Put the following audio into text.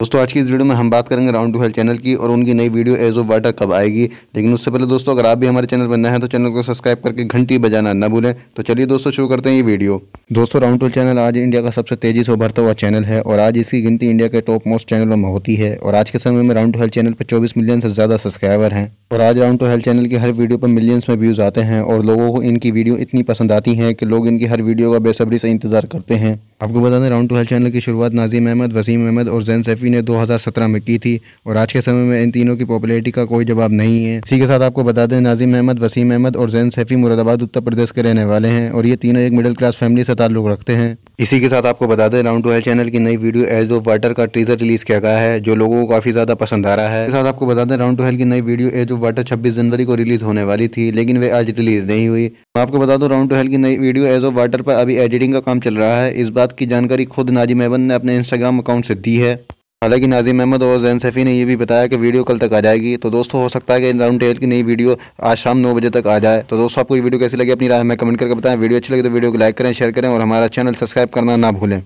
दोस्तों, आज की इस वीडियो में हम बात करेंगे राउंड टू हेल्थ चैनल की और उनकी नई वीडियो एज ओ वाटर कब आएगी। लेकिन उससे पहले दोस्तों, अगर आप भी हमारे चैनल पर नए हैं तो चैनल को सब्सक्राइब करके घंटी बजाना न भूलें। तो चलिए दोस्तों, शुरू करते हैं ये वीडियो। दोस्तों राउंड टू चैनल आज इंडिया का सबसे तेज़ी से उभरता हुआ चैनल है और आज इसकी गिनती इंडिया के टॉप मोस्ट चैनलों में होती है और आज के समय में राउंड टू हेल्थ चैनल पर चौबीस मिलियन से ज़्यादा सब्सक्राइबर हैं। और आज राउंड टू हेल्थ चैनल की हर वीडियो पर मिलियंस में व्यूज़ आते हैं और लोगों को इनकी वीडियो इतनी पसंद आती हैं कि लोग इनकी हर वीडियो का बेसब्री से इंतज़ार करते हैं। आपको बता दें, राउंड टू हेल्थ चैनल की शुरुआत नाजीम अहमद, वसीम अहमद और जैन सैफ़ी ने 2017 में की थी और आज के समय में इन तीनों की पॉपुलैरिटी का कोई जवाब नहीं है। इसी के साथ आपको बता दें, नाजीम अहमद, वसीम अहमद और जैन सैफ़ी मुरादाबाद, उत्तर प्रदेश के रहने वाले हैं और ये तीनों एक मिडिल क्लास फैमिली से ताल्लुक रखते हैं। इसी के साथ आपको बता दें, राउंड टू हेल्थ चैनल की नई वीडियो एज ऑफ़ वाटर का टीजर रिलीज़ किया गया है, जो लोगों को काफ़ी ज़्यादा पसंद आ रहा है। साथ आपको बता दें, राउंड टू हेल्थ की नई वीडियो एज वाटर 26 जनवरी को रिलीज़ होने वाली थी, लेकिन वे आज रिलीज़ नहीं हुई। मैं आपको बता दूँ राउंड टू हेल्थ की नई वीडियो एज ऑफ़ वाटर पर अभी एडिटिंग का काम चल रहा है। इस बात की जानकारी खुद नाजिम एवन ने अपने इंस्टाग्राम अकाउंट से दी है। हालाँकि नाजिम अहमद और जैन सफ़ी ने यह भी बताया कि वीडियो कल तक आ जाएगी। तो दोस्तों, हो सकता है कि राउंड टेल की नई वीडियो आज शाम नौ बजे तक आ जाए। तो दोस्तों, आपको ये वीडियो कैसी लगी अपनी राय में कमेंट करके बताएँ। वीडियो अच्छी लगी तो वीडियो को लाइक करें शेयर करें और हमारा चैनल सब्सक्राइब करना ना भूलें।